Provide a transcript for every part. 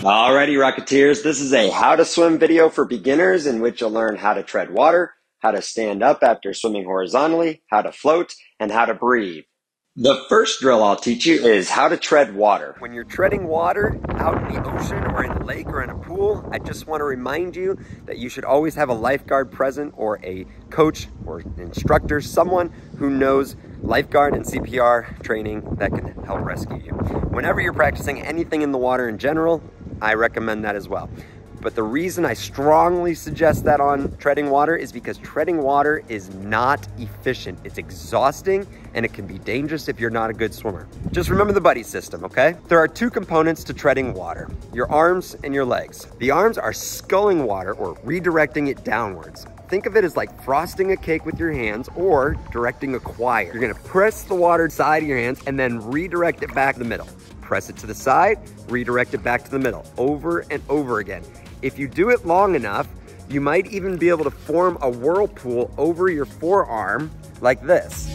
Alrighty, Rocketeers, this is a how to swim video for beginners in which you'll learn how to tread water, how to stand up after swimming horizontally, how to float, and how to breathe. The first drill I'll teach you is how to tread water. When you're treading water out in the ocean or in a lake or in a pool, I just want to remind you that you should always have a lifeguard present or a coach or instructor, someone who knows lifeguard and CPR training that can help rescue you. Whenever you're practicing anything in the water in general, I recommend that as well. But the reason I strongly suggest that on treading water is because treading water is not efficient. It's exhausting and it can be dangerous if you're not a good swimmer. Just remember the buddy system, okay? There are two components to treading water, your arms and your legs. The arms are sculling water or redirecting it downwards. Think of it as like frosting a cake with your hands or directing a choir. You're gonna press the water side of your hands and then redirect it back to the middle. Press it to the side, redirect it back to the middle, over and over again. If you do it long enough, you might even be able to form a whirlpool over your forearm like this.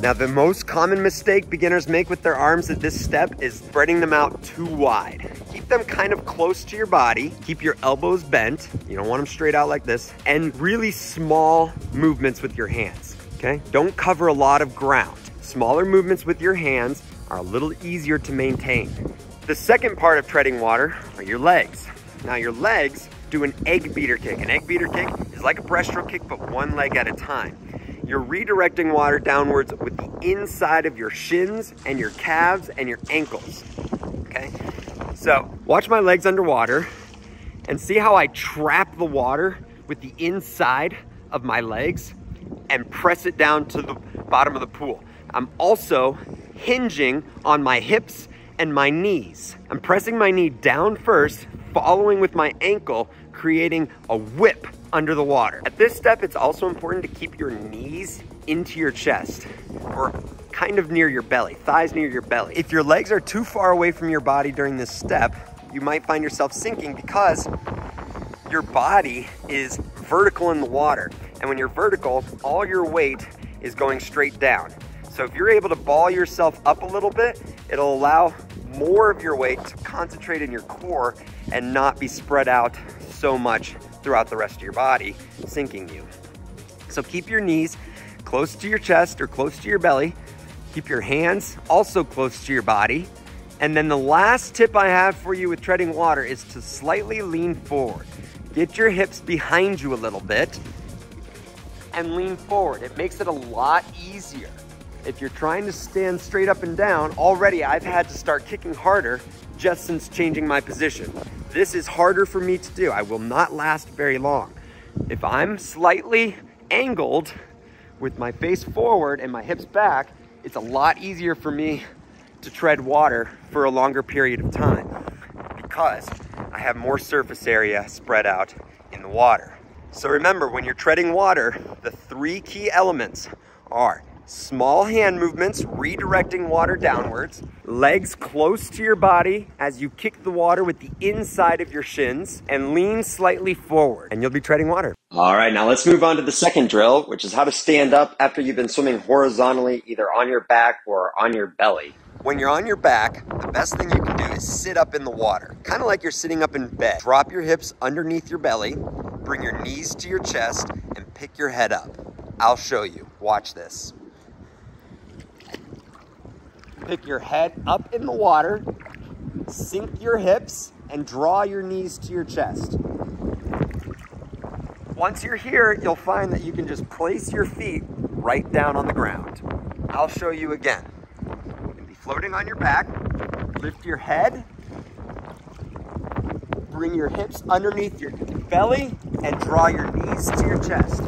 Now the most common mistake beginners make with their arms at this step is spreading them out too wide. Keep them kind of close to your body. Keep your elbows bent. You don't want them straight out like this. And really small movements with your hands, okay? Don't cover a lot of ground. Smaller movements with your hands are a little easier to maintain. The second part of treading water are your legs. Now your legs do an egg beater kick. An egg beater kick is like a breaststroke kick, but one leg at a time. You're redirecting water downwards with the inside of your shins and your calves and your ankles, okay? So watch my legs underwater and see how I trap the water with the inside of my legs and press it down to the bottom of the pool. I'm also hinging on my hips and my knees. I'm pressing my knee down first, following with my ankle, creating a whip under the water. At this step, it's also important to keep your knees into your chest or kind of near your belly, thighs near your belly. If your legs are too far away from your body during this step, you might find yourself sinking because your body is vertical in the water. And when you're vertical, all your weight is going straight down. So if you're able to ball yourself up a little bit, it'll allow more of your weight to concentrate in your core and not be spread out so much throughout the rest of your body, sinking you. So keep your knees close to your chest or close to your belly. Keep your hands also close to your body. And then the last tip I have for you with treading water is to slightly lean forward. Get your hips behind you a little bit and lean forward. It makes it a lot easier if you're trying to stand straight up and down, already I've had to start kicking harder just since changing my position. This is harder for me to do. I will not last very long. If I'm slightly angled with my face forward and my hips back, it's a lot easier for me to tread water for a longer period of time because I have more surface area spread out in the water. So remember, when you're treading water, the three key elements are Small hand movements, redirecting water downwards. Legs close to your body as you kick the water with the inside of your shins and lean slightly forward and you'll be treading water. All right, now let's move on to the second drill, which is how to stand up after you've been swimming horizontally, either on your back or on your belly. When you're on your back, the best thing you can do is sit up in the water, kind of like you're sitting up in bed. Drop your hips underneath your belly, bring your knees to your chest, and pick your head up. I'll show you. Watch this. Pick your head up in the water, sink your hips, and draw your knees to your chest. Once you're here, you'll find that you can just place your feet right down on the ground. I'll show you again. You can be floating on your back, lift your head, bring your hips underneath your belly, and draw your knees to your chest.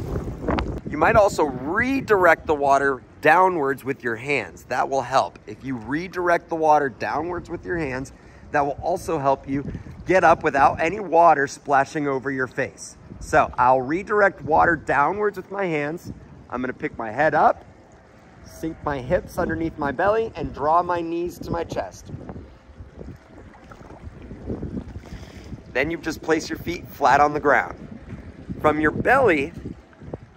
You might also redirect the water downwards with your hands. That will help. If you redirect the water downwards with your hands, that will also help you get up without any water splashing over your face. So I'll redirect water downwards with my hands. I'm gonna pick my head up, sink my hips underneath my belly, and draw my knees to my chest. Then you just place your feet flat on the ground. From your belly,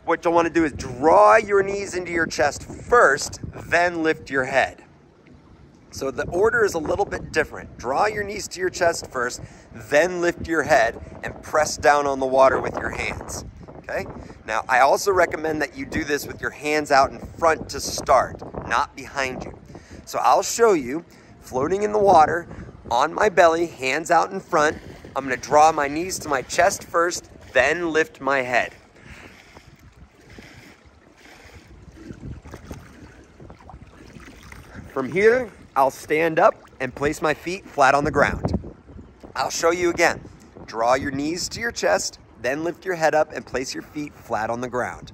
what you'll want to do is draw your knees into your chest first, then lift your head. So the order is a little bit different. Draw your knees to your chest first, then lift your head and press down on the water with your hands. Okay? Now, I also recommend that you do this with your hands out in front to start, not behind you. So I'll show you floating in the water on my belly, hands out in front. I'm gonna draw my knees to my chest first, then lift my head. From here, I'll stand up and place my feet flat on the ground. I'll show you again. Draw your knees to your chest, then lift your head up and place your feet flat on the ground.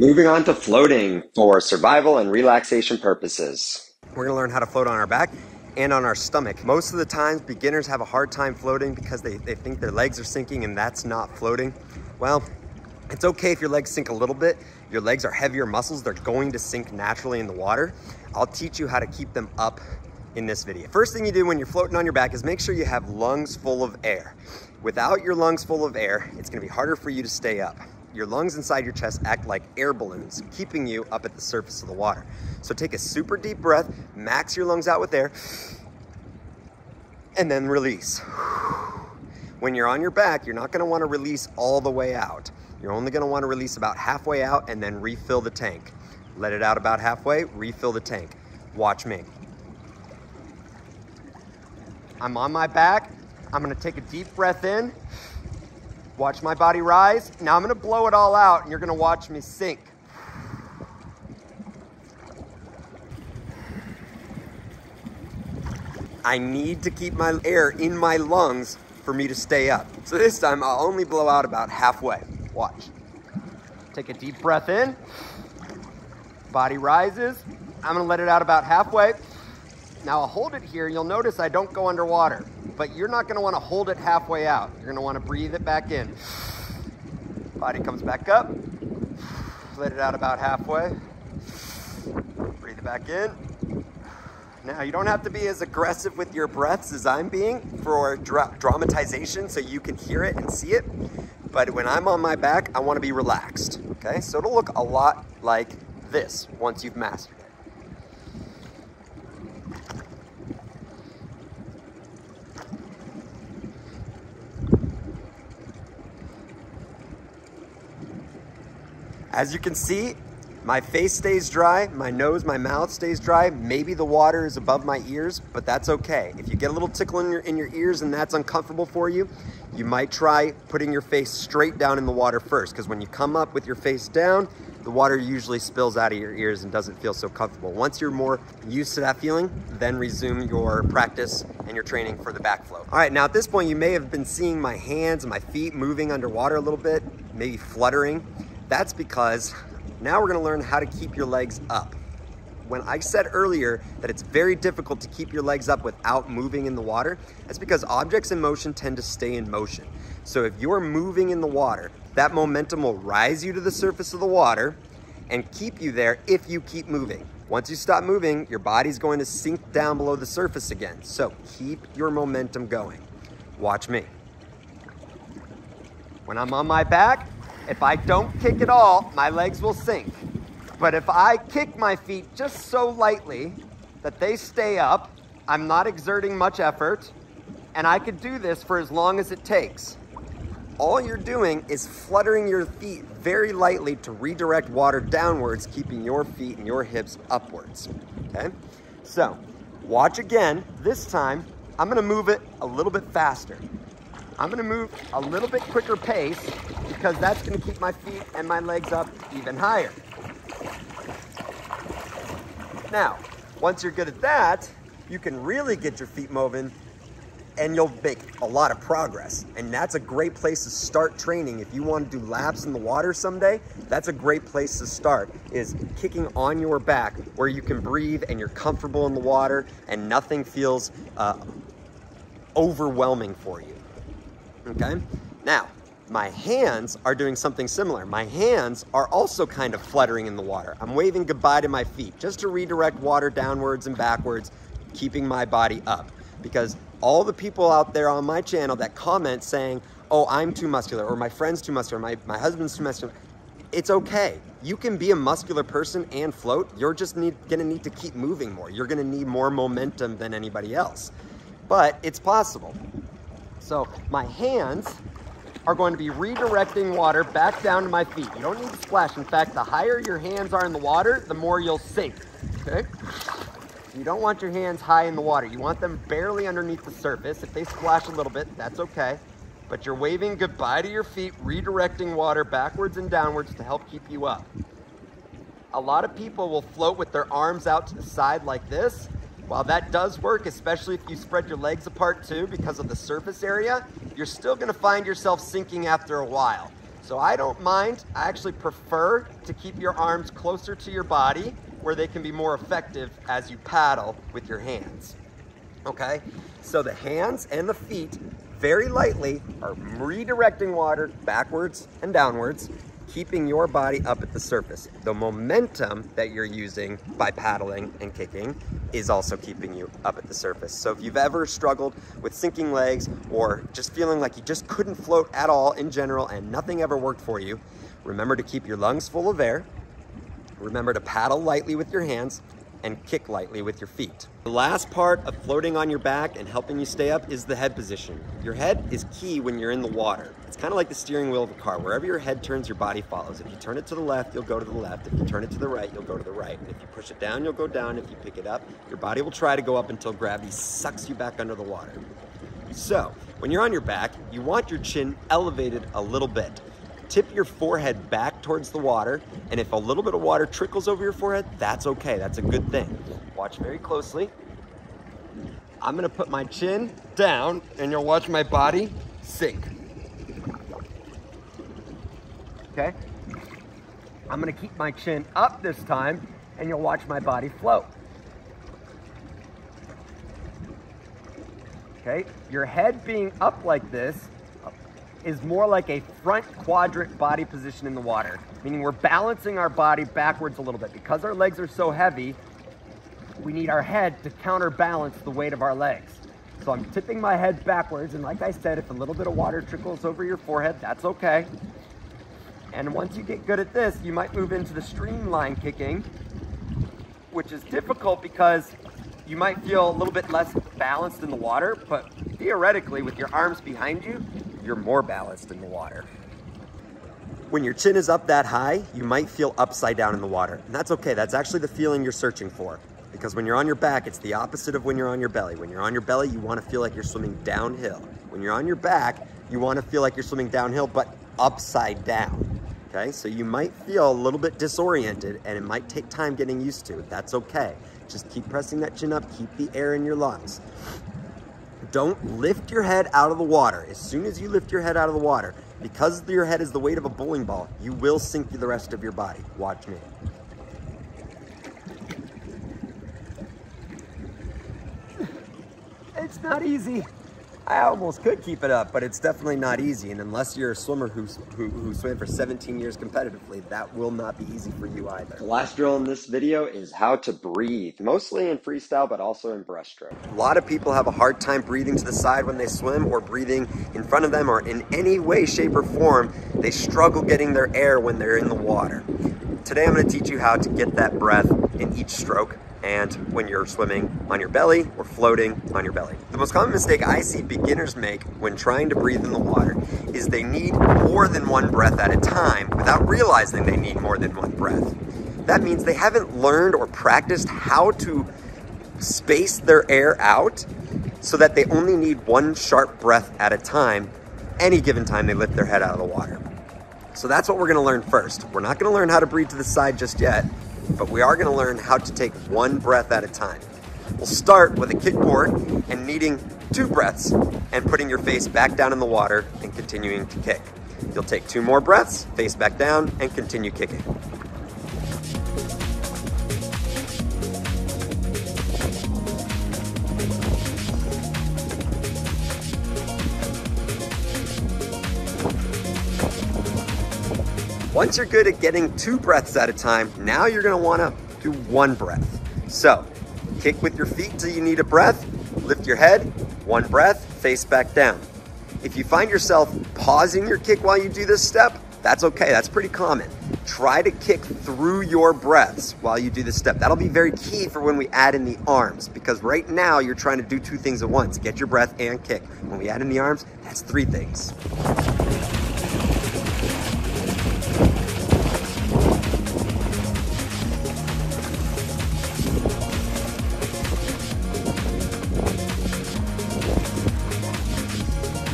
Moving on to floating for survival and relaxation purposes. We're gonna learn how to float on our back and on our stomach. Most of the times, beginners have a hard time floating because they, they think their legs are sinking and that's not floating. Well, it's okay if your legs sink a little bit. Your legs are heavier muscles. They're going to sink naturally in the water. I'll teach you how to keep them up in this video. First thing you do when you're floating on your back is make sure you have lungs full of air. Without your lungs full of air, it's gonna be harder for you to stay up your lungs inside your chest act like air balloons, keeping you up at the surface of the water. So take a super deep breath, max your lungs out with air, and then release. When you're on your back, you're not gonna wanna release all the way out. You're only gonna wanna release about halfway out and then refill the tank. Let it out about halfway, refill the tank. Watch me. I'm on my back. I'm gonna take a deep breath in. Watch my body rise. Now I'm gonna blow it all out and you're gonna watch me sink. I need to keep my air in my lungs for me to stay up. So this time I'll only blow out about halfway. Watch. Take a deep breath in. Body rises. I'm gonna let it out about halfway. Now I'll hold it here. You'll notice I don't go underwater but you're not gonna wanna hold it halfway out. You're gonna wanna breathe it back in. Body comes back up. Let it out about halfway. Breathe it back in. Now, you don't have to be as aggressive with your breaths as I'm being for dra dramatization so you can hear it and see it. But when I'm on my back, I wanna be relaxed, okay? So it'll look a lot like this once you've mastered As you can see, my face stays dry, my nose, my mouth stays dry. Maybe the water is above my ears, but that's okay. If you get a little tickle in your, in your ears and that's uncomfortable for you, you might try putting your face straight down in the water first, because when you come up with your face down, the water usually spills out of your ears and doesn't feel so comfortable. Once you're more used to that feeling, then resume your practice and your training for the backfloat. All right, now at this point, you may have been seeing my hands and my feet moving underwater a little bit, maybe fluttering. That's because now we're gonna learn how to keep your legs up. When I said earlier that it's very difficult to keep your legs up without moving in the water, that's because objects in motion tend to stay in motion. So if you're moving in the water, that momentum will rise you to the surface of the water and keep you there if you keep moving. Once you stop moving, your body's going to sink down below the surface again. So keep your momentum going. Watch me. When I'm on my back, if I don't kick at all, my legs will sink. But if I kick my feet just so lightly that they stay up, I'm not exerting much effort, and I could do this for as long as it takes. All you're doing is fluttering your feet very lightly to redirect water downwards, keeping your feet and your hips upwards, okay? So, watch again. This time, I'm gonna move it a little bit faster. I'm gonna move a little bit quicker pace because that's gonna keep my feet and my legs up even higher. Now, once you're good at that, you can really get your feet moving and you'll make a lot of progress. And that's a great place to start training. If you want to do laps in the water someday, that's a great place to start, is kicking on your back where you can breathe and you're comfortable in the water and nothing feels uh, overwhelming for you okay? Now, my hands are doing something similar. My hands are also kind of fluttering in the water. I'm waving goodbye to my feet just to redirect water downwards and backwards, keeping my body up. Because all the people out there on my channel that comment saying, oh, I'm too muscular, or my friend's too muscular, my, my husband's too muscular, it's okay. You can be a muscular person and float. You're just need, gonna need to keep moving more. You're gonna need more momentum than anybody else. But it's possible. So my hands are going to be redirecting water back down to my feet. You don't need to splash. In fact, the higher your hands are in the water, the more you'll sink, okay? You don't want your hands high in the water. You want them barely underneath the surface. If they splash a little bit, that's okay. But you're waving goodbye to your feet, redirecting water backwards and downwards to help keep you up. A lot of people will float with their arms out to the side like this. While that does work, especially if you spread your legs apart too because of the surface area, you're still gonna find yourself sinking after a while. So I don't mind, I actually prefer to keep your arms closer to your body where they can be more effective as you paddle with your hands. Okay, so the hands and the feet very lightly are redirecting water backwards and downwards, keeping your body up at the surface. The momentum that you're using by paddling and kicking is also keeping you up at the surface. So if you've ever struggled with sinking legs or just feeling like you just couldn't float at all in general and nothing ever worked for you, remember to keep your lungs full of air Remember to paddle lightly with your hands and kick lightly with your feet. The last part of floating on your back and helping you stay up is the head position. Your head is key when you're in the water. It's kind of like the steering wheel of a car. Wherever your head turns, your body follows. If you turn it to the left, you'll go to the left. If you turn it to the right, you'll go to the right. And if you push it down, you'll go down. If you pick it up, your body will try to go up until gravity sucks you back under the water. So, when you're on your back, you want your chin elevated a little bit tip your forehead back towards the water. And if a little bit of water trickles over your forehead, that's okay. That's a good thing. Watch very closely. I'm gonna put my chin down and you'll watch my body sink. Okay? I'm gonna keep my chin up this time and you'll watch my body float. Okay? Your head being up like this is more like a front quadrant body position in the water, meaning we're balancing our body backwards a little bit. Because our legs are so heavy, we need our head to counterbalance the weight of our legs. So I'm tipping my head backwards, and like I said, if a little bit of water trickles over your forehead, that's okay. And once you get good at this, you might move into the streamline kicking, which is difficult because you might feel a little bit less balanced in the water, but theoretically, with your arms behind you, you're more balanced in the water. When your chin is up that high, you might feel upside down in the water. And that's okay, that's actually the feeling you're searching for. Because when you're on your back, it's the opposite of when you're on your belly. When you're on your belly, you wanna feel like you're swimming downhill. When you're on your back, you wanna feel like you're swimming downhill, but upside down. Okay, so you might feel a little bit disoriented and it might take time getting used to. That's okay. Just keep pressing that chin up, keep the air in your lungs. Don't lift your head out of the water. As soon as you lift your head out of the water, because your head is the weight of a bowling ball, you will sink the rest of your body. Watch me. It's not easy. I almost could keep it up, but it's definitely not easy. And unless you're a swimmer who's, who, who swam for 17 years competitively, that will not be easy for you either. The last drill in this video is how to breathe, mostly in freestyle, but also in breaststroke. A lot of people have a hard time breathing to the side when they swim or breathing in front of them or in any way, shape, or form. They struggle getting their air when they're in the water. Today I'm gonna teach you how to get that breath in each stroke and when you're swimming on your belly or floating on your belly. The most common mistake I see beginners make when trying to breathe in the water is they need more than one breath at a time without realizing they need more than one breath. That means they haven't learned or practiced how to space their air out so that they only need one sharp breath at a time any given time they lift their head out of the water. So that's what we're gonna learn first. We're not gonna learn how to breathe to the side just yet but we are gonna learn how to take one breath at a time. We'll start with a kickboard and needing two breaths and putting your face back down in the water and continuing to kick. You'll take two more breaths, face back down, and continue kicking. Once you're good at getting two breaths at a time, now you're gonna wanna do one breath. So, kick with your feet till you need a breath, lift your head, one breath, face back down. If you find yourself pausing your kick while you do this step, That's okay, that's pretty common. Try to kick through your breaths while you do this step. That'll be very key for when we add in the arms because right now you're trying to do two things at once, get your breath and kick. When we add in the arms, that's three things.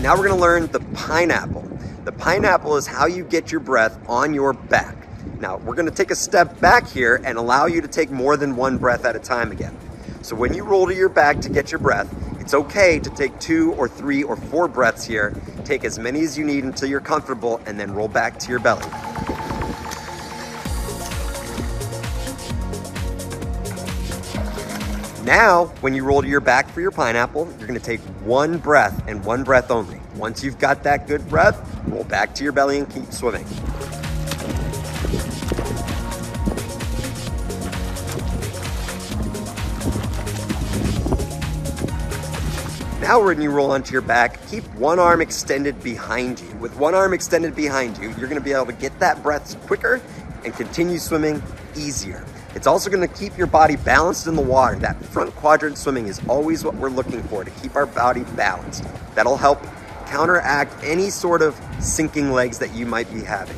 Now we're gonna learn the pineapple. The pineapple is how you get your breath on your back. Now we're gonna take a step back here and allow you to take more than one breath at a time again. So when you roll to your back to get your breath, it's okay to take two or three or four breaths here. Take as many as you need until you're comfortable and then roll back to your belly. Now, when you roll to your back for your pineapple, you're gonna take one breath and one breath only. Once you've got that good breath, roll back to your belly and keep swimming. Now when you roll onto your back, keep one arm extended behind you. With one arm extended behind you, you're gonna be able to get that breath quicker and continue swimming easier. It's also gonna keep your body balanced in the water. That front quadrant swimming is always what we're looking for to keep our body balanced. That'll help counteract any sort of sinking legs that you might be having.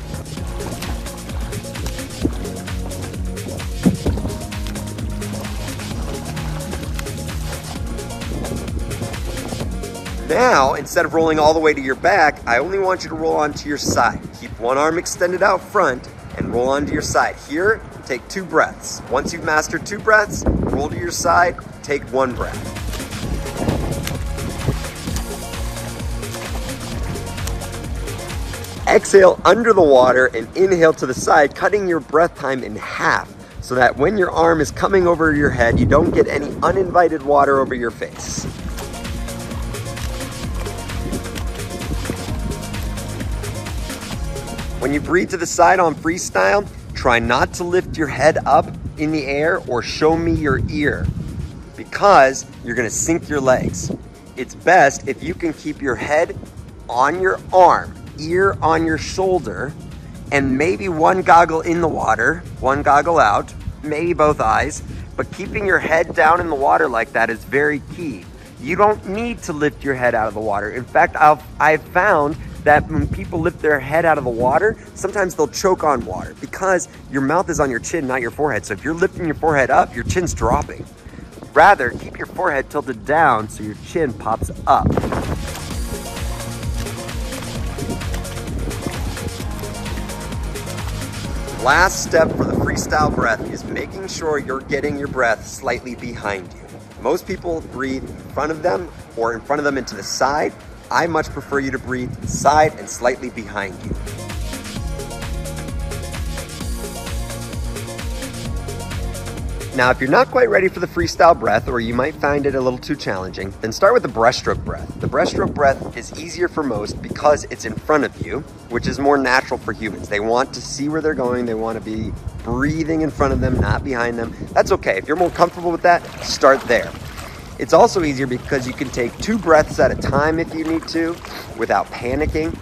Now, instead of rolling all the way to your back, I only want you to roll onto your side. Keep one arm extended out front and roll onto your side. Here, take two breaths. Once you've mastered two breaths, roll to your side, take one breath. Exhale under the water and inhale to the side, cutting your breath time in half so that when your arm is coming over your head, you don't get any uninvited water over your face. When you breathe to the side on freestyle, Try not to lift your head up in the air or show me your ear because you're gonna sink your legs. It's best if you can keep your head on your arm, ear on your shoulder, and maybe one goggle in the water, one goggle out, maybe both eyes, but keeping your head down in the water like that is very key. You don't need to lift your head out of the water. In fact, I've, I've found that when people lift their head out of the water, sometimes they'll choke on water because your mouth is on your chin, not your forehead. So if you're lifting your forehead up, your chin's dropping. Rather, keep your forehead tilted down so your chin pops up. Last step for the freestyle breath is making sure you're getting your breath slightly behind you. Most people breathe in front of them or in front of them into the side I much prefer you to breathe side and slightly behind you. Now, if you're not quite ready for the freestyle breath, or you might find it a little too challenging, then start with the breaststroke breath. The breaststroke breath is easier for most because it's in front of you, which is more natural for humans. They want to see where they're going. They want to be breathing in front of them, not behind them. That's okay. If you're more comfortable with that, start there. It's also easier because you can take two breaths at a time if you need to without panicking.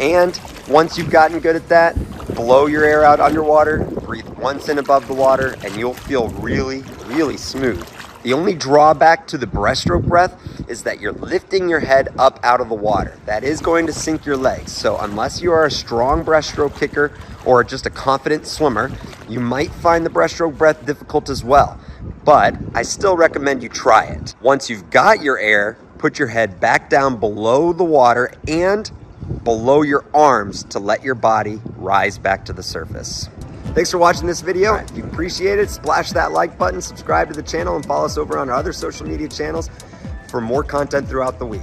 And once you've gotten good at that, blow your air out underwater, breathe once in above the water, and you'll feel really, really smooth. The only drawback to the breaststroke breath is that you're lifting your head up out of the water. That is going to sink your legs. So unless you are a strong breaststroke kicker or just a confident swimmer, you might find the breaststroke breath difficult as well but I still recommend you try it. Once you've got your air, put your head back down below the water and below your arms to let your body rise back to the surface. Thanks for watching this video. If you appreciate it, splash that like button, subscribe to the channel, and follow us over on our other social media channels for more content throughout the week.